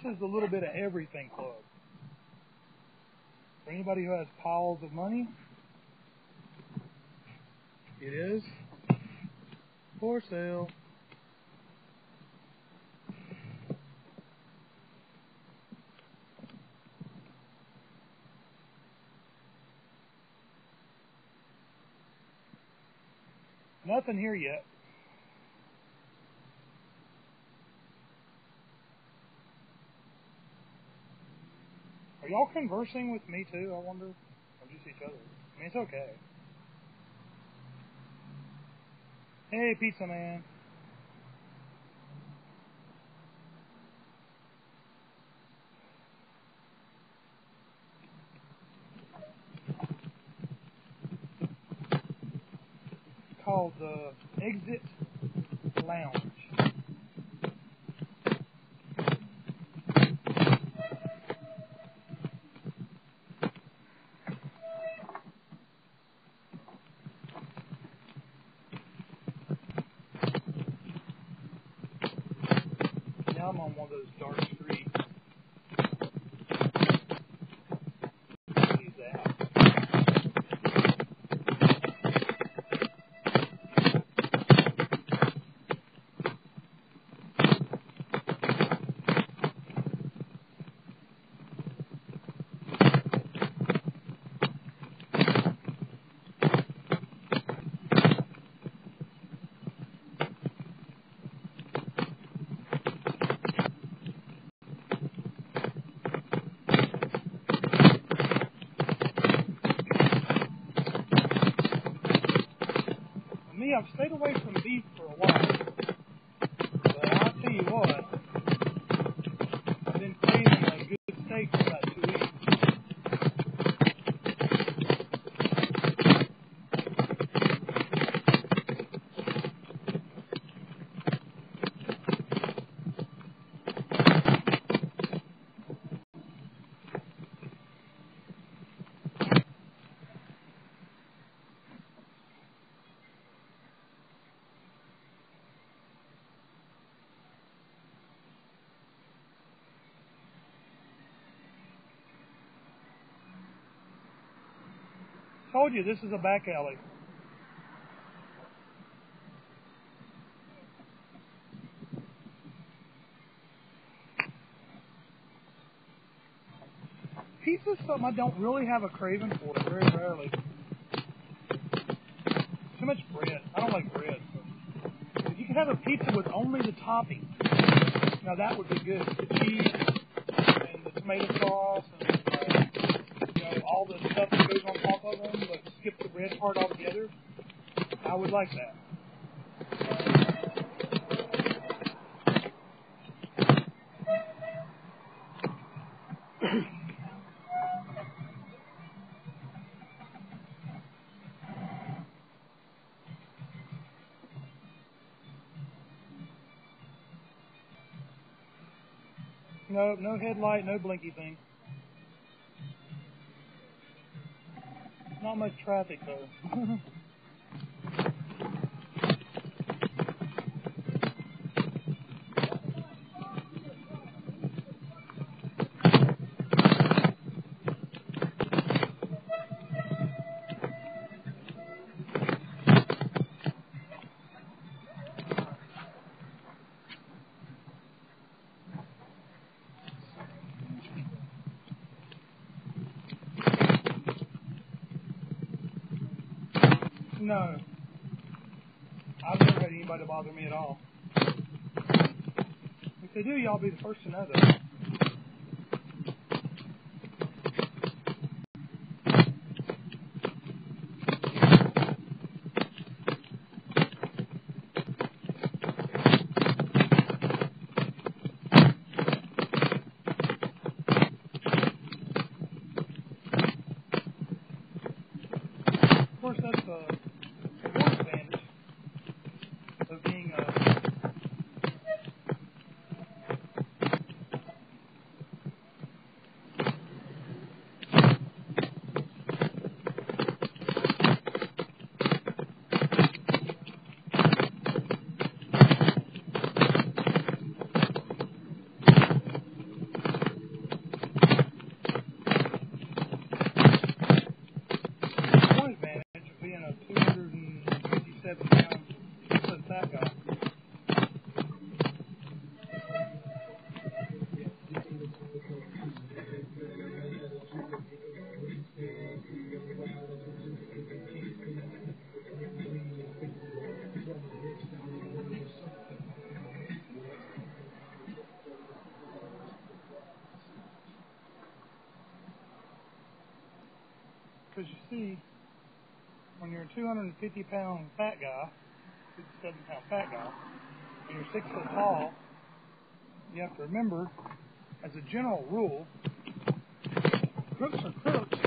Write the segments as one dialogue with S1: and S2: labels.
S1: is a little bit of everything club. For anybody who has piles of money, it is for sale. Nothing here yet. Are y'all conversing with me too? I wonder, or just each other? I mean, it's okay. Hey, pizza man. Called the Exit Lounge. Now I'm on one of those dark Me, I've stayed away from beef for a while. But I'll tell you what, I've been craving a good steak for about two weeks. Told you this is a back alley. Pizza's something I don't really have a craving for, very rarely. Too much bread. I don't like bread. If you could have a pizza with only the topping, now that would be good. The cheese and the tomato sauce and all the stuff that goes on top of them, but skip the bread part altogether. I would like that. No, no headlight, no blinky thing. Not much traffic though. I've never had anybody bother me at all. If they do, y'all be the first to know though. Of course, that's uh, one advantage of being Because you see, when you're a 250 pound fat guy, 57 pound fat guy, and you're six foot tall, you have to remember, as a general rule, crooks are crooks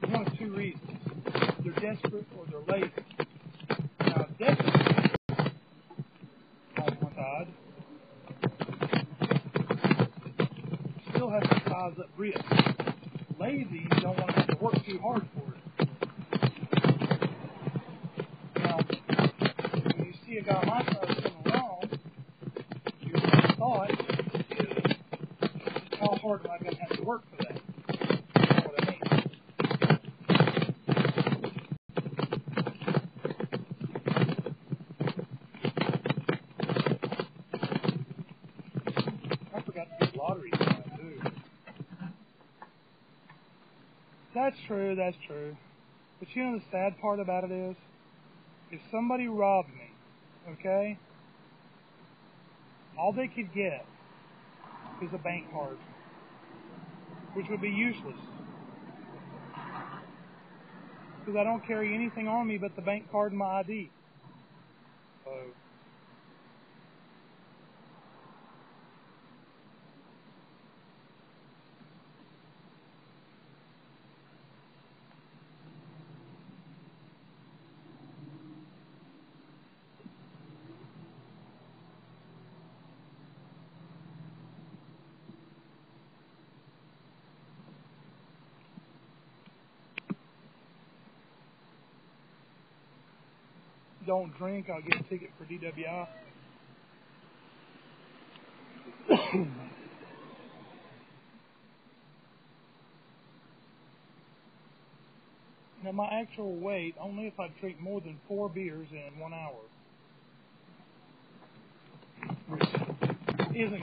S1: for one of two reasons. They're desperate or they're lazy. Now, desperate on still has to size up risk. Lazy, you don't want to have to work too hard for it. Now, when you see a guy my size coming along, your thought is, how hard am I going to have to work for that? You know what I mean? I forgot to get lottery tonight, too. That's true, that's true. But you know the sad part about it is, if somebody robbed me, okay, all they could get is a bank card, which would be useless. Because I don't carry anything on me but the bank card and my ID. So, don't drink, I'll get a ticket for DWI. now my actual weight, only if I drink more than four beers in one hour. Isn't